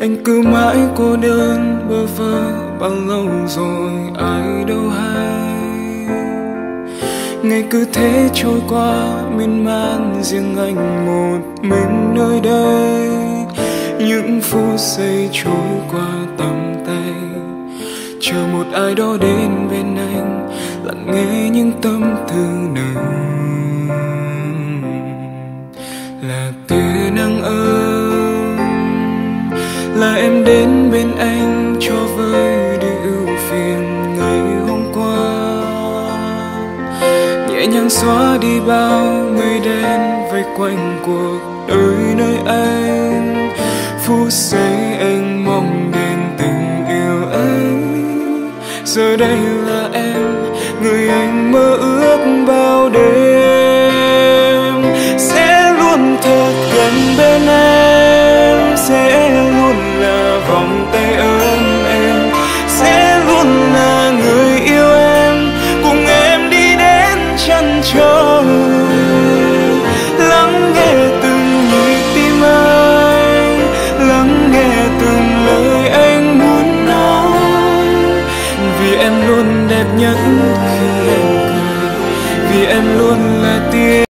anh cứ mãi cô đơn bơ vơ bao lâu rồi, ai đâu hay. Ngày cứ thế trôi qua, miên man riêng anh một mình nơi đây. Những phút giây trôi qua tầm tay, chờ một ai đó đến bên anh, lặng nghe những tâm tư nồng là em đến bên anh cho vơi đi ưu phiền ngày hôm qua. Nhẹ nhàng xóa đi bao mây đen vây quanh cuộc đời nơi anh. Phút giây anh mong đến tình yêu ấy. Giờ đây là em, người anh mơ ước bao đêm. Sẽ luôn thật gần bên em. Đẹp nhất khi em cười vì em luôn là tia